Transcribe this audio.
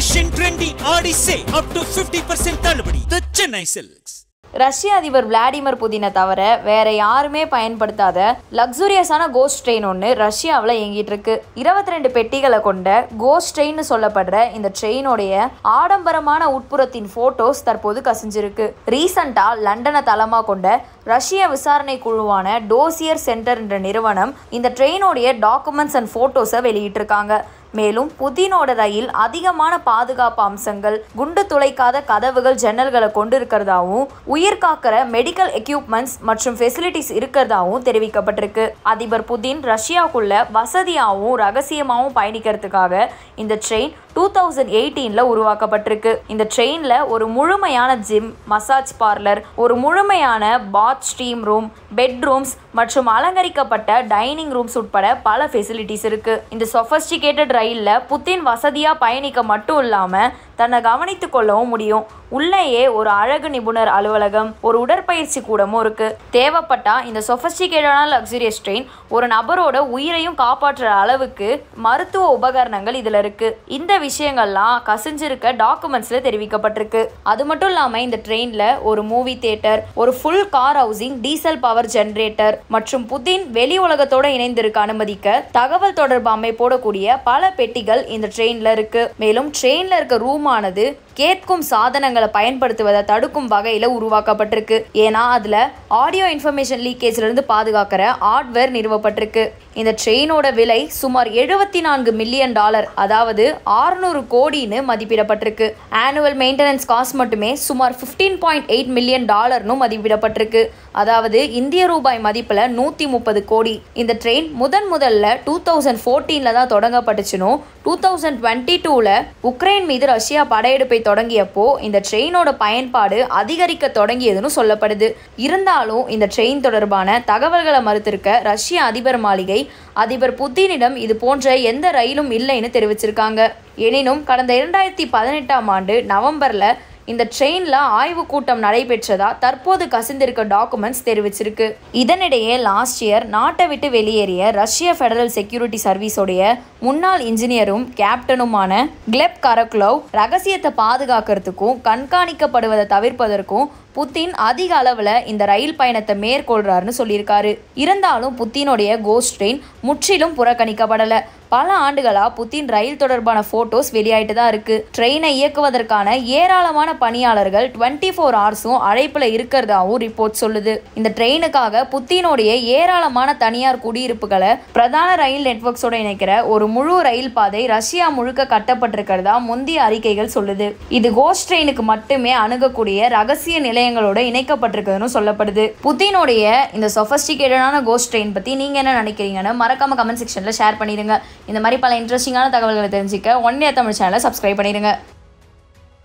Russian trendy Aadi say up to 50% தள்ளுபடி. தி Chennai silks ரஷ்ய அதிபர் விளாடிமிர் புதினை தவிர வேற யாருமே பயன்படுத்தாத லக்ஸூரியஸான கோஸ்ட் ட்ரெயின் ஒன்று ரஷ்யாவில் இயங்கிட்டு இருக்கு. இருபத்தி ரெண்டு பெட்டிகளை கொண்ட கோஸ்ட் ட்ரெயின்னு சொல்லப்படுற இந்த ட்ரெயினுடைய ஆடம்பரமான உட்புறத்தின் போட்டோஸ் தற்போது கசிஞ்சிருக்கு. ரீசண்டா லண்டனை தளமாக கொண்ட ரஷ்ய விசாரணை குழுவான டோசியர் சென்டர் என்ற நிறுவனம் இந்த ட்ரெயினுடைய டாக்குமெண்ட்ஸ் அண்ட் போட்டோஸை வெளியிட்டிருக்காங்க. மேலும் புதினோட ரயில் அதிகமான பாதுகாப்பு அம்சங்கள் குண்டு துளைக்காத கதவுகள் ஜன்னல்களை கொண்டு இருக்கிறதாவும் உயிர் காக்கிற மெடிக்கல் எக்யூப்மெண்ட்ஸ் மற்றும் ஃபெசிலிட்டிஸ் இருக்கிறதாவும் தெரிவிக்கப்பட்டிருக்கு. அதிபர் புதின் ரஷ்யாவுக்குள்ள வசதியாகவும் ரகசியமாகவும் பயணிக்கிறதுக்காக இந்த ட்ரெயின் டூ தௌசண்ட் எயிட்டீனில் உருவாக்கப்பட்டிருக்கு. இந்த ட்ரெயினில் ஒரு முழுமையான ஜிம் மசாஜ் பார்லர் ஒரு முழுமையான பாத் ஸ்டீம் ரூம் பெட்ரூம்ஸ் மற்றும் அலங்கரிக்கப்பட்ட டைனிங் ரூம்ஸ் உட்பட பல ஃபெசிலிட்டிஸ் இருக்கு. இந்த சொஃபஸ்டிகேட்டட் ரயிலில் புத்தின் வசதியாக பயணிக்க மட்டும் இல்லாமல் தன்னை கவனித்து கொள்ளவும் முடியும். உள்ளேயே ஒரு அழகு நிபுணர் அலுவலகம் ஒரு உடற்பயிற்சி கூடமும் இருக்கு. தேவைப்பட்டா இந்த சொஃபஸ்டிகேட்டடான லக்ஸுரியஸ் ட்ரெயின் ஒரு நபரோட உயிரையும் காப்பாற்றுற அளவுக்கு மருத்துவ உபகரணங்கள் இதுல இருக்கு. இந்த விஷயங்கள்லாம் கசிஞ்சிருக்க டாக்குமெண்ட்ஸ்ல தெரிவிக்கப்பட்டிருக்கு. அது மட்டும் இல்லாம இந்த ட்ரெயின்ல ஒரு மூவி தியேட்டர் ஒரு full car housing diesel power generator மற்றும் புதின் வெளி உலகத்தோட இணைந்திருக்க அனுமதிக்க தகவல் தொடர்பு அமைப்போட கூடிய பல பெட்டிகள் இந்த ட்ரெயின்ல இருக்கு. மேலும் ட்ரெயின்ல இருக்க ரூம் ரூமானது கேட்கும் சாதனங்களை பயன்படுத்துவதை தடுக்கும் வகையில் உருவாக்கப்பட்டிருக்கு. ஏன்னா அதில் ஆடியோ இன்ஃபர்மேஷன் லீக்கேஜ்லேருந்து பாதுகாக்கிற ஹார்ட்வேர் நிறுவப்பட்டிருக்கு. இந்த ட்ரெயினோட விலை சுமார் எழுபத்தி நான்கு மில்லியன் டாலர் அதாவது ஆறுநூறு கோடின்னு மதிப்பிடப்பட்டிருக்கு. ஆனுவல் மெயின்டெனன்ஸ் காஸ்ட் மட்டுமே சுமார் ஃபிஃப்டீன் பாயிண்ட் எயிட் மில்லியன் டாலர்னு மதிப்பிடப்பட்டிருக்கு. அதாவது இந்திய ரூபாய் மதிப்பில் நூற்றி முப்பது கோடி. இந்த ட்ரெயின் முதன் முதல்ல டூ தௌசண்ட் ஃபோர்டீனில் தான் தொடங்கப்பட்டுச்சுனும் டூ தௌசண்ட் டுவெண்ட்டி டூவில் உக்ரைன் மீது ரஷ்யா படையெடுப்பை தொடங்கியப்போ இந்த ட்ரெயினோட பயன்பாடு அதிகரிக்க தொடங்கியதுன்னு சொல்லப்படுது. இருந்தாலும் இந்த ட்ரெயின் தொடர்பான தகவல்களை மறுத்திருக்க ரஷ்ய அதிபர் மாளிகை அதிபர் புத்தினிடம் இது போன்ற எந்த ரயிலும் இல்லைன்னு தெரிவிச்சிருக்காங்க. எனினும் கடந்த இரண்டாயிரத்தி பதினெட்டாம் ஆண்டு நவம்பரில் இந்த ட்ரெயினில் ஆய்வு கூட்டம் நடைபெற்றதா தற்போது கசிந்திருக்க டாக்குமெண்ட்ஸ் தெரிவிச்சிருக்கு. இதனிடையே லாஸ்ட் இயர் நாட்டை விட்டு வெளியேறிய ரஷ்ய ஃபெடரல் செக்யூரிட்டி சர்வீஸோடைய முன்னாள் இன்ஜினியரும் கேப்டனுமான கிளெப் கரக்லோவ் ரகசியத்தை பாதுகாக்கிறதுக்கும் கண்காணிக்கப்படுவதை தவிர்ப்பதற்கும் புத்தின் அதிக அளவில் இந்த ரயில் பயணத்தை மேற்கொள்றாருன்னு சொல்லியிருக்காரு. இருந்தாலும் புத்தினுடைய கோஸ்ட் ட்ரெயின் முற்றிலும் புறக்கணிக்கப்படலை. பல ஆண்டுகளா புத்தின் ரயில் தொடர்பான போட்டோஸ் வெளியாயிட்டு தான் இருக்கு ட்ரெயினை இயக்குவதற்கான ஏராளமான பணியாளர்கள் டுவெண்ட்டி ஃபோர் ஹவர்ஸும் அழைப்புல இருக்கிறதாவும் ரிப்போர்ட் சொல்லுது. இந்த ட்ரெயினுக்காக புத்தினுடைய ஏராளமான தனியார் குடியிருப்புகளை பிரதான ரயில் நெட்ஒர்க்ஸோட இணைக்கிற ஒரு முழு ரயில் பாதை ரஷ்யா முழுக்க கட்டப்பட்டிருக்கிறதா முந்தைய அறிக்கைகள் சொல்லுது. இது கோஸ்ட் ட்ரெயினுக்கு மட்டுமே அணுகக்கூடிய ரகசிய நிலையங்களோட இணைக்கப்பட்டிருக்குதுன்னு சொல்லப்படுது. புத்தினுடைய இந்த சொஃபஸ்டிகேட்டடான கோஸ்ட் ட்ரெயின் பத்தி நீங்க என்ன நினைக்கிறீங்கன்னு மறக்காம கமெண்ட் செக்ஷன்ல ஷேர் பண்ணிடுங்க. இந்த மாதிரி பல இன்ட்ரெஸ்டிங்கான தகவல்களை தெரிஞ்சுக்க ஒன் தமிழ் சேனலை சப்ஸ்கிரைப் பண்ணிடுங்க